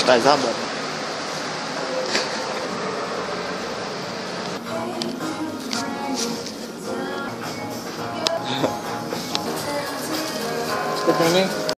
Estás à mão. Desculpa, né?